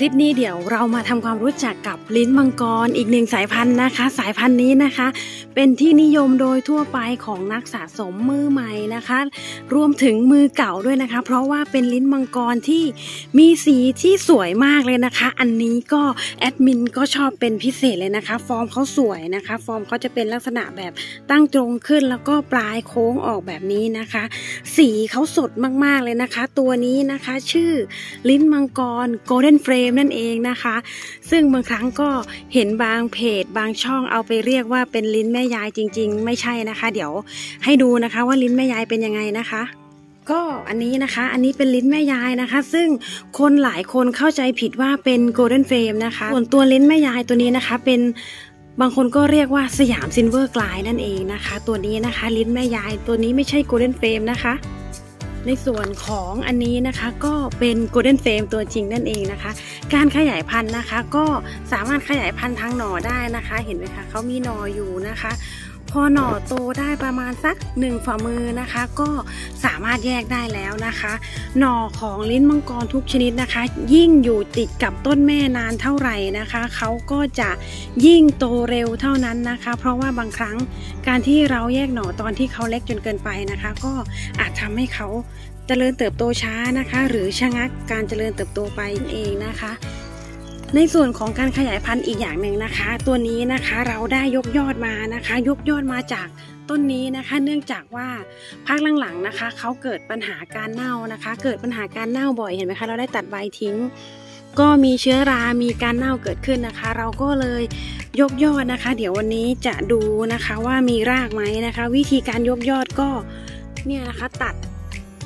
คลิปนี้เดี๋ยวเรามาทำความรู้จักกับลิ้นมังกรอีกหนึ่งสายพันธุ์นะคะ สายพันธุ์นี้นะคะ เป็นที่นิยมโดยทั่วไปของนักสะสมมือใหม่นะคะ รวมถึงมือเก่าด้วยนะคะ เพราะว่าเป็นลิ้นมังกรที่มีสีที่สวยมากเลยนะคะ อันนี้ก็แอดมินก็ชอบเป็นพิเศษเลยนะคะ ฟอร์มเขาสวยนะคะ ฟอร์มเขาจะเป็นลักษณะแบบตั้งตรงขึ้นแล้วก็ปลายโค้งออกแบบนี้นะคะ สีเขาสดมากๆเลยนะคะ ตัวนี้นะคะ ชื่อลิ้นมังกร Golden Flame นั่นั่นเองนะคะ ซึ่งบางครั้งก็เห็นบางเพจบางช่องเอาไปเรียกว่าเป็นลิ้นแม่ยายจริง ๆ ไม่ใช่นะคะ เดี๋ยวให้ดูนะคะว่าลิ้นแม่ยายเป็นยังไงนะคะก็อันนี้นะคะ อันนี้เป็นลิ้นแม่ยายนะคะ ซึ่งคนหลายคนเข้าใจผิดว่าเป็น Golden Frame นะคะ ส่วนตัวลิ้นแม่ยายตัวนี้นะคะ เป็นบางคนก็เรียกว่าสยามซิลเวอร์กลายนั่นเองนะคะ ตัวนี้นะคะ ลิ้นแม่ยายตัวนี้ไม่ใช่ Golden Flame นะคะ ในส่วนของอันนี้นะคะก็เป็นโกลเด้นเฟมตัวจริงนั่นเองนะคะ การขยายพันธุ์นะคะ ก็สามารถขยายพันธุ์ทางหน่อได้นะคะ เห็นไหมคะเขามีหน่ออยู่นะคะ พอหน่อโตได้ประมาณสักหนึ่งฝ่ามือนะคะ ก็สามารถแยกได้แล้วนะคะ หน่อของลิ้นมังกรทุกชนิดนะคะ ยิ่งอยู่ติดกับต้นแม่นานเท่าไหร่นะคะเขาก็จะยิ่งโตเร็วเท่านั้นนะคะ เพราะว่าบางครั้งการที่เราแยกหน่อตอนที่เขาเล็กจนเกินไปนะคะ ก็อาจทำให้เขาเจริญเติบโตช้านะคะ หรือชะงักการเจริญเติบโตไปเองนะคะ ในส่วนของการขยายพันธุ์อีกอย่างหนึ่งนะคะ ตัวนี้นะคะเราได้ยกยอดมานะคะ ยกยอดมาจากต้นนี้นะคะ เนื่องจากว่าภาคหลังๆนะคะเขาเกิดปัญหาการเน่านะคะ เกิดปัญหาการเน่าบ่อยเห็นไหมคะเราได้ตัดใบทิ้ง ก็มีเชื้อรามีการเน่าเกิดขึ้นนะคะ เราก็เลยยกยอดนะคะ เดี๋ยววันนี้จะดูนะคะว่ามีรากไหมนะคะ วิธีการยกยอดก็เนี่ยนะคะตัด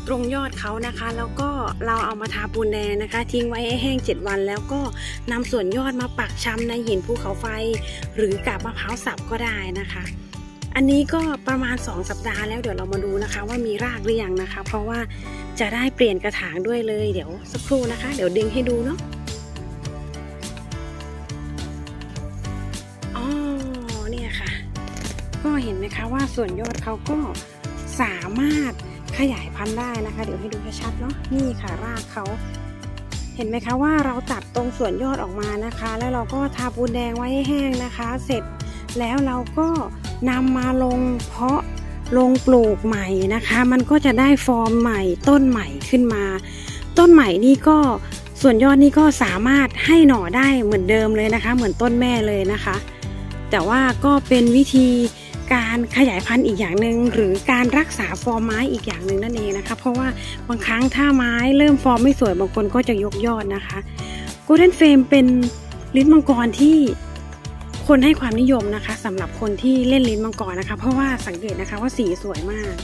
ตรงยอดเขานะคะ แล้วก็เราเอามาทาปูนแดงนะคะ ทิ้งไว้ให้แห้ง 7 วัน แล้วก็นำส่วนยอดมาปักชำในหินภูเขาไฟ หรือกาบมะพร้าวสับก็ได้นะคะ อันนี้ก็ประมาณ 2 สัปดาห์แล้วเดี๋ยวเรามาดูนะคะ ว่ามีรากหรือยังนะคะ เพราะว่าจะได้เปลี่ยนกระถางด้วยเลย เดี๋ยวสักครู่นะคะ เดี๋ยวดึงให้ดูเนาะอ๋อเนี่ยค่ะ ก็เห็นไหมคะว่าส่วนยอดเขาก็สามารถ ขยายพันธุ์ได้นะคะ เดี๋ยวให้ดูชัดๆเนาะนี่ค่ะรากเขาเห็นไหมคะว่าเราตัดตรงส่วนยอดออกมานะคะ แล้วเราก็ทาปูนแดงไว้ให้แห้งนะคะ เสร็จแล้วเราก็นำมาลงเพาะลงปลูกใหม่นะคะ มันก็จะได้ฟอร์มใหม่ต้นใหม่ขึ้นมา ต้นใหม่นี่ก็ส่วนยอดนี่ก็สามารถให้หน่อได้เหมือนเดิมเลยนะคะ เหมือนต้นแม่เลยนะคะ แต่ว่าก็เป็นวิธี การขยายพันธุ์อีกอย่างหนึ่งหรือการรักษาฟอร์มไม้อีกอย่างหนึ่งนั่นเองนะคะ เพราะว่าบางครั้งถ้าไม้เริ่มฟอร์มไม่สวยบางคนก็จะยกยอดนะคะ Golden Frame เป็นลิ้นมังกรที่คนให้ความนิยมนะคะสำหรับคนที่เล่นลิ้นมังกรนะคะ เพราะว่าสังเกตนะคะว่าสีสวยมาก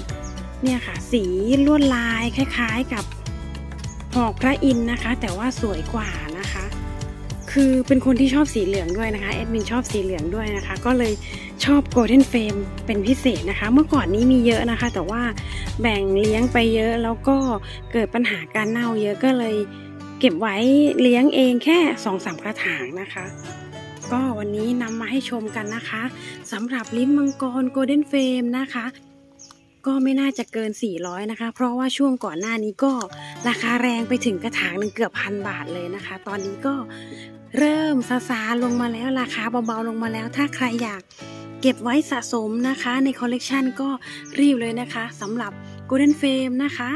เนี่ยค่ะ สีลวดลายคล้าย ๆกับหอกพระอินทร์นะคะ แต่ว่าสวยกว่านะคะ คือเป็นคนที่ชอบสีเหลืองด้วยนะคะแอดมินชอบสีเหลืองด้วยนะคะ ก็เลยชอบ Golden Frame เป็นพิเศษนะคะ เมื่อก่อนนี้มีเยอะนะคะ แต่ว่าแบ่งเลี้ยงไปเยอะแล้วก็เกิดปัญหาการเน่าเยอะก็เลยเก็บไว้เลี้ยงเองแค่สองสามกระถางนะคะ ก็วันนี้นำมาให้ชมกันนะคะสำหรับลิ้นมังกร Golden Frame นะคะ ก็ไม่น่าจะเกิน 400 นะคะ เพราะว่าช่วงก่อนหน้านี้ก็ราคาแรงไปถึงกระถางหนึ่งเกือบพันบาทเลยนะคะ ตอนนี้ก็เริ่มซาซาลงมาแล้วราคาเบาๆลงมาแล้ว ถ้าใครอยากเก็บไว้สะสมนะคะ ในคอลเลกชันก็รีบเลยนะคะสำหรับ Golden Frame นะคะ